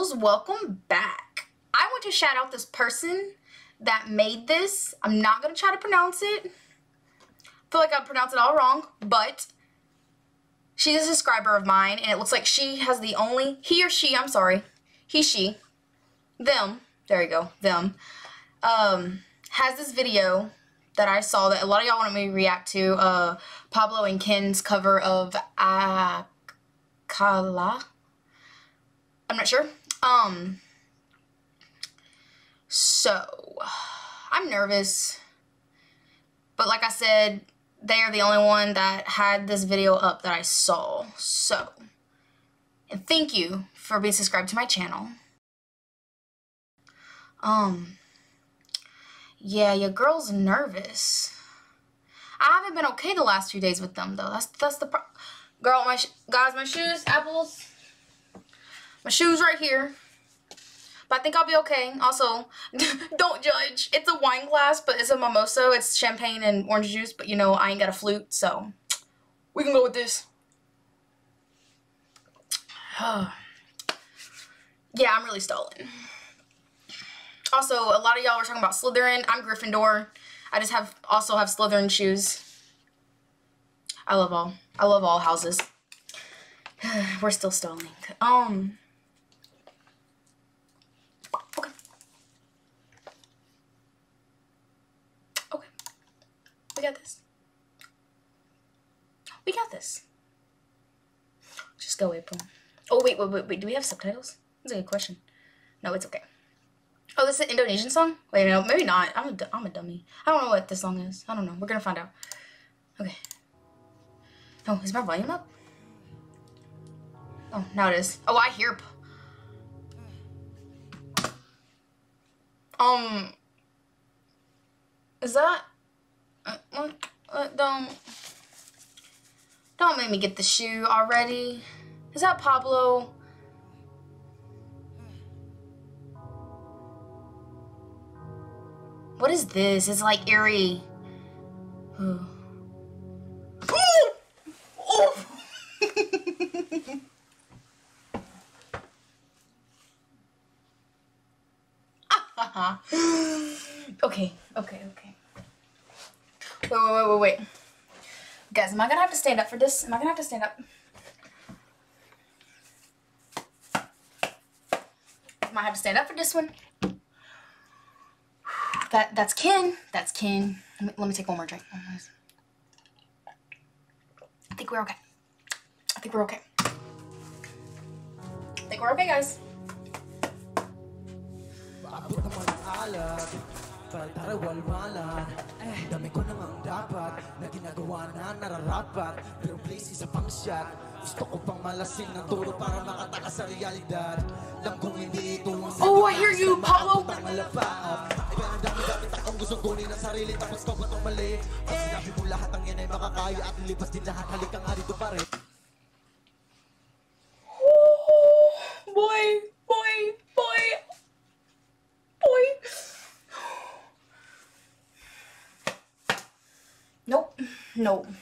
Welcome back. I want to shout out this person that made this. I'm not going to try to pronounce it. I feel like I pronounced it all wrong, but she's a subscriber of mine, and it looks like she has the only, he or she, I'm sorry, he, she, them, there you go, them, um, has this video that I saw that a lot of y'all wanted me to react to, uh, Pablo and Ken's cover of Akala. I'm not sure. Um, so, I'm nervous. But like I said, they are the only one that had this video up that I saw. So, and thank you for being subscribed to my channel. Um, yeah, your girl's nervous. I haven't been okay the last few days with them though. That's that's the pro girl. My guys, my shoes, apples. My shoes right here. But I think I'll be okay. Also, don't judge. It's a wine glass, but it's a mimosa. It's champagne and orange juice, but you know, I ain't got a flute, so we can go with this. yeah, I'm really stalling. Also, a lot of y'all were talking about Slytherin. I'm Gryffindor. I just have also have Slytherin shoes. I love all. I love all houses. we're still stalling. Um... We got this. We got this. Just go, April. Oh, wait, wait, wait, wait. Do we have subtitles? That's a good question. No, it's okay. Oh, this is an Indonesian song? Wait, no, maybe not. I'm a, I'm a dummy. I don't know what this song is. I don't know. We're gonna find out. Okay. Oh, is my volume up? Oh, now it is. Oh, I hear... Um... Is that... Uh, uh, don't don't make me get the shoe already. Is that Pablo? What is this? It's like eerie. oh. okay, okay, okay. Wait, wait, wait, wait, wait. Guys, am I gonna have to stand up for this? Am I gonna have to stand up? Am I have to stand up for this one. That that's Ken. That's Ken. Let me, let me take one more drink. Oh, I think we're okay. I think we're okay. I think we're okay, guys. Pagtarawalwalan eh, Dami ko namang dapat Na ginagawa na nararapat. Pero please isa pang shot Gusto ko pang malasin ng turo para makatakas sa realidad. Lam kong hindi ito ang Oh, I hear you, Paulo! Iba ang dami-dami taong gustong kunin ang sarili Tapos ba itong mali? Pag sinabi mo lahat ang yan ay makakaya At lipas din lahat halika nga dito pare Boy, Nope. Nope.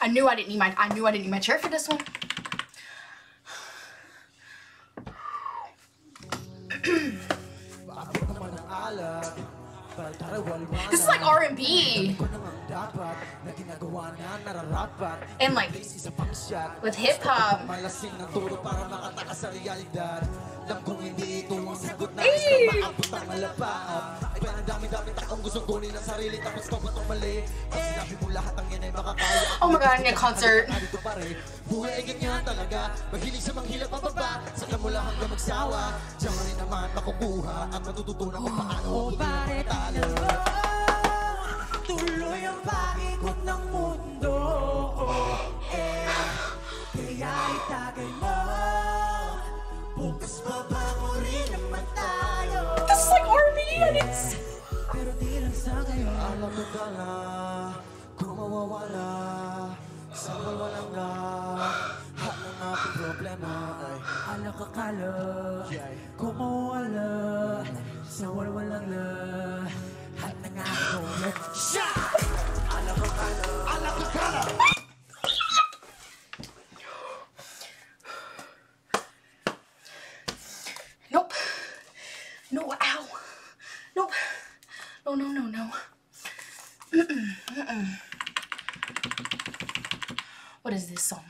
I knew I didn't need my I knew I didn't need my chair for this one. this is like R&B. And like with hip hop. Alam kong hindi ito ang sagot na gusto maabot ang malapaap Iba ng dami-dami taong gustong kunin ang sarili tapos ko ba mali? Pag sinabi mo lahat ang yan ay makakaya. Oh my god, a concert. Buhay ay ganyan talaga. Mahilig sa manghilap pababa Saka mo lang hanggang magsawa. Diyan rin naman makukuha At matututunan kung paano ang buhay matalo. Tuloy ang pakikot ng mundo. Eh, Kaya itagay mo It's... Pero di lang sa ngayon Alam mo ka na Kung mawawala Sa walang na Hat ng aking problema ay Alam ka kala Kung mawawala is this song?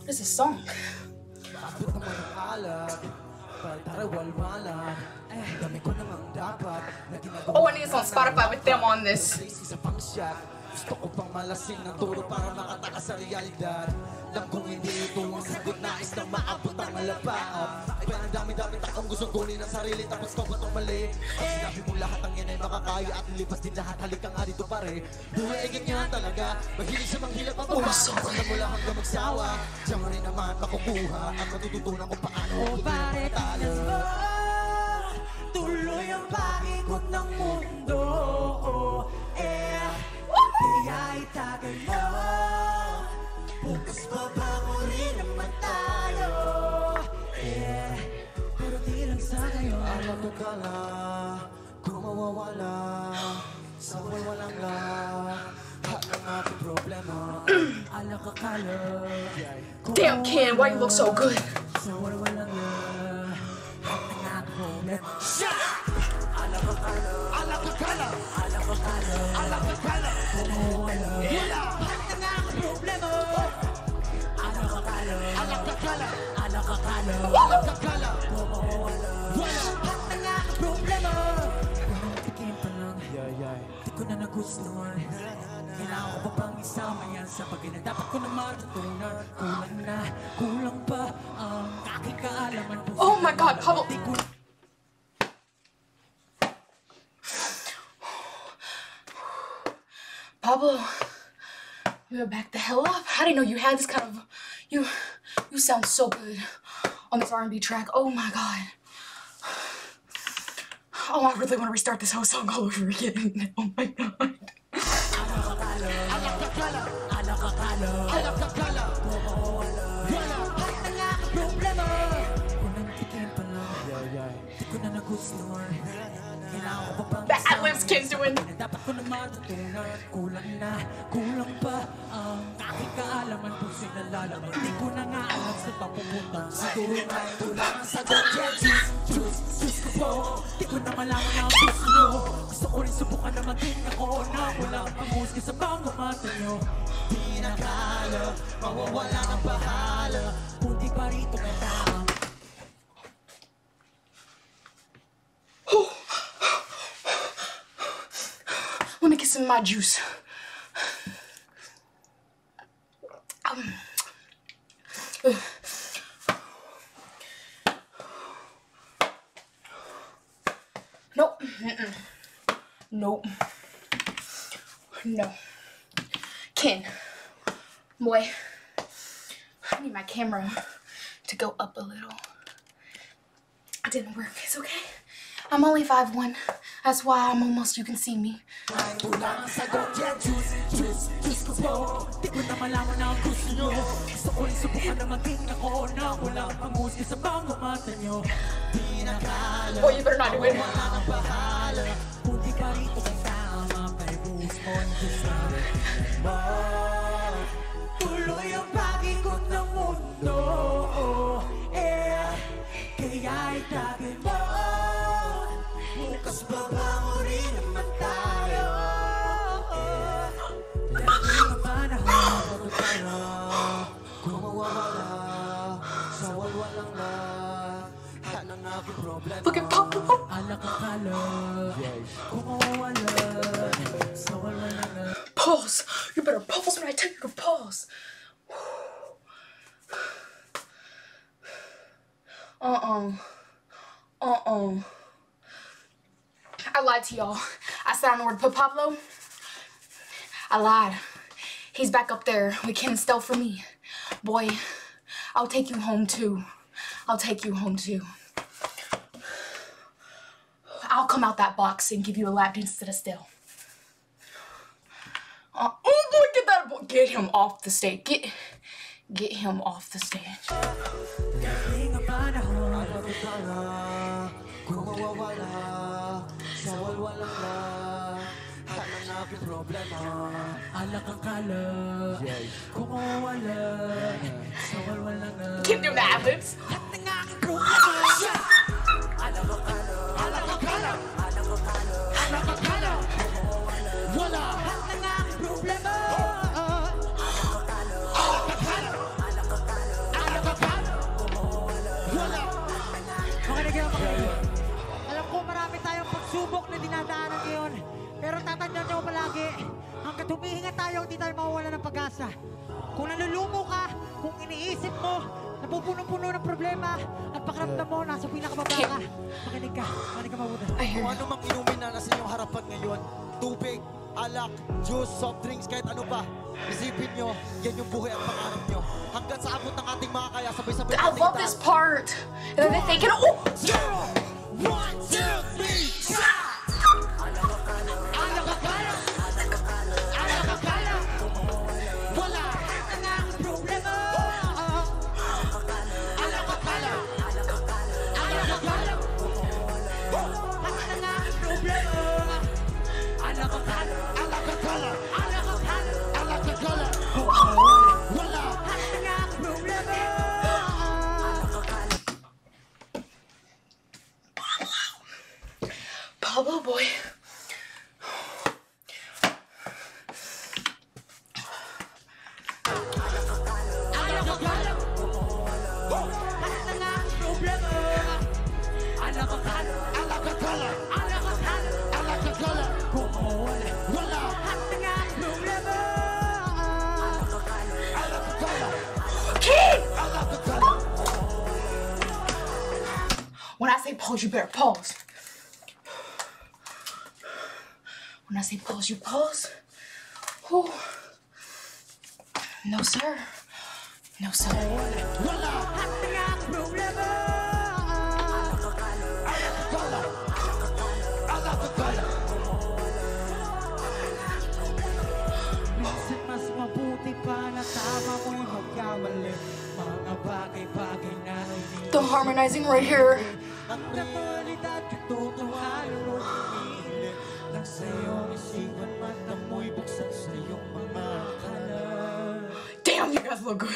What is this song? Oh, I need this on Spotify with them on this. Gusto ko pang malasing ng turo para makatakas sa realidad Alam kong hindi ito ang sagot Nais na maabot ang malapaap Pero ang dami-dami takong gusto kunin ang sarili Tapos ko ba itong mali? Pag sinabi mo lahat ang yan ay makakaya At nilipas din lahat halika nga dito pare. Buhay ay ganyan talaga Mahilig sa manghilap ang baba Basta mo lang hanggang magsawa Diyan mo rin naman makukuha Ang matututunan kung paano O bakit tingnan Damn, Ken, why you look so good? Walang na Ang aking problema Di ko na nagustuhan Kailangan ko pa bang isama yan Sa bagay na dapat ko na matutunan Kulang na, kulang pa Ang aking kaalaman Oh my God, Pablo. Di Pablo, you're back the hell up. I didn't know you had this kind of you. You sound so good on this R&B track. Oh my god. Oh, I really want to restart this whole song all over again. Oh my god. Yeah. Ad-libs Ken's doing. Na dapat ko na matutunan Kulang na, kulang pa Ang aking kaalaman. Kung sinalalaman Di ko na nga alam sa papupunta. Siguro nga kulang ang sagot. Yeah, juice, juice, juice ko po. Di ko na malaman ang gusto nyo Gusto ko rin subukan na maging ako Na walang pangusga sa mga mata nyo Di nakala, mawawala ng bahala. Kung di pa rito ka tama some of my juice. Um. Nope. Mm-mm. Nope. No. Ken. Boy. I need my camera to go up a little. It didn't work. It's okay. I'm only 5'1. That's why I'm almost, you can see me. Kulang ang sagot, yeah, juice, juice, juice ko po Di ko Uh-uh. Uh-uh. I lied to y'all. I said I know where put Pablo. I lied. He's back up there and Stell for me. Boy, I'll take you home too. I'll take you home too. I'll come out that box and give you a lap dance instead of still. Uh, oh boy, get that boy. Get him off the stage. Get get him off the stage. Bakit sana kung mawawala sa walwala na. Hanapin problema. Alak ang kala kung mawawala sa walwala na. Can you do the ad-libs? At nga aking problema. Alak ang kala pagsubok na dinadaanan ngayon. Pero tatandaan nyo palagi, hanggat humihinga tayo, hindi tayo mawawala ng pag-asa. Kung nalulumo ka, kung iniisip mo, napupuno-puno ng problema, at pakiramdam mo, nasa pinakababa ka. Makinig ka, makinig ka mabuti. Kung ano mang inumin na nasa inyong harapan ngayon, tubig, alak, juice, soft drinks, kahit ano pa. Isipin nyo, yan yung buhay at pangarap nyo. Hanggat sa abot ng ating mga kaya, sabay-sabay I love this part! And then they think, oh! Zero! One! Oh, oh, boy. Wala! Kid! Alakakala! When I say pause, you better pause. When I say pause, you pause. Whew. No, sir. No, sir. Wala! Alakakala! Minsan mas Damn, you guys look good.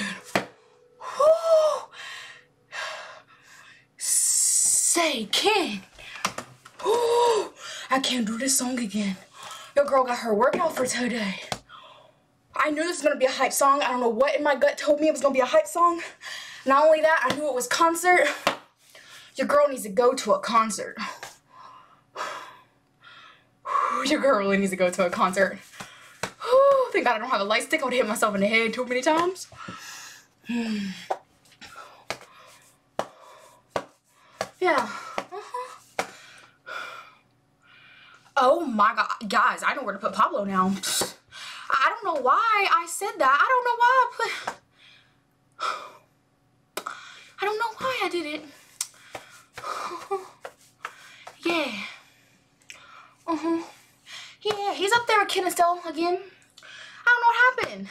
Say, Ken. Whew. I can't do this song again. Your girl got her workout for today. I knew this was gonna be a hype song. I don't know what in my gut told me it was gonna be a hype song. Not only that, I knew it was concert. Your girl needs to go to a concert. Your girl really needs to go to a concert. Thank God I don't have a light stick. I would hit myself in the head too many times. Yeah. Uh-huh. Oh my God, guys! I know where to put Pablo now. I don't know why I said that. I don't know why I put. I don't know why I did it. yeah. Uh huh. Yeah, he's up there with Ken Estelle again. Happened.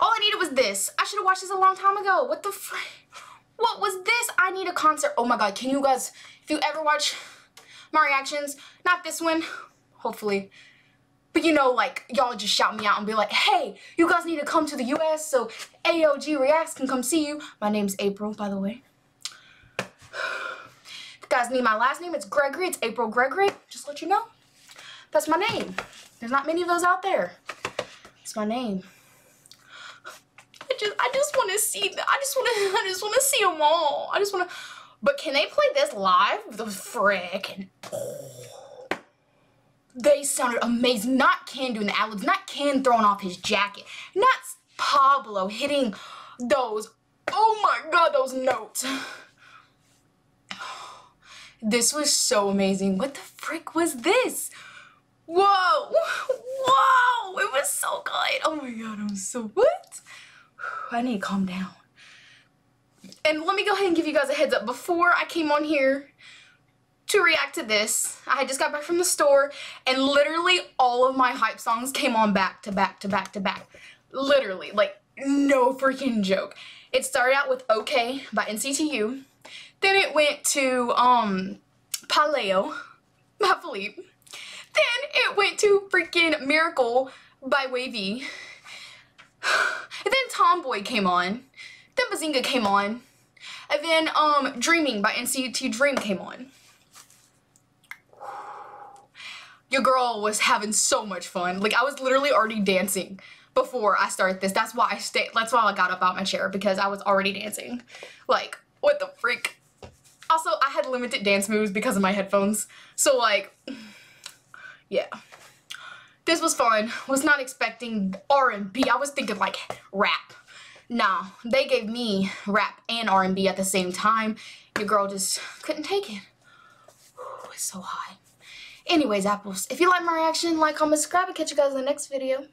All I needed was this. I should have watched this a long time ago. What the fr- What was this? I need a concert. Oh my god, can you guys, if you ever watch my reactions, not this one, hopefully, but you know, like, y'all just shout me out and be like, hey, you guys need to come to the US so ALG Reacts can come see you. My name's April, by the way. If you guys need my last name, it's Gregory. It's April Gregory. Just let you know. That's my name. There's not many of those out there. It's my name. I just, I just want to see. I just want to. I just want to see them all. I just want to. But can they play this live? The frickin' They sounded amazing. Not Ken doing the ad-libs, not Ken throwing off his jacket, not Pablo hitting those. Oh my god, those notes. This was so amazing. What the frick was this? Whoa! Whoa! It was so good. Oh my god, I'm so what? I need to calm down. And let me go ahead and give you guys a heads up. Before I came on here to react to this, I had just got back from the store and literally all of my hype songs came on back to back to back to back. Literally, like no freaking joke. It started out with OK by NCT U. Then it went to um Paleo by Philippe. Then it went to freaking Miracle by WayV. And then Tomboy came on. Then Bazinga came on. And then um Dreaming by NCT Dream came on. Your girl was having so much fun. Like I was literally already dancing before I started this. That's why I stayed. That's why I got up out my chair because I was already dancing. Like what the freak? Also, I had limited dance moves because of my headphones. So like, yeah. This was fun. Was not expecting R&B. I was thinking like rap. Nah, they gave me rap and R&B at the same time. Your girl just couldn't take it. Ooh, it's so hot. Anyways, apples, if you like my reaction, like, comment, subscribe, and catch you guys in the next video.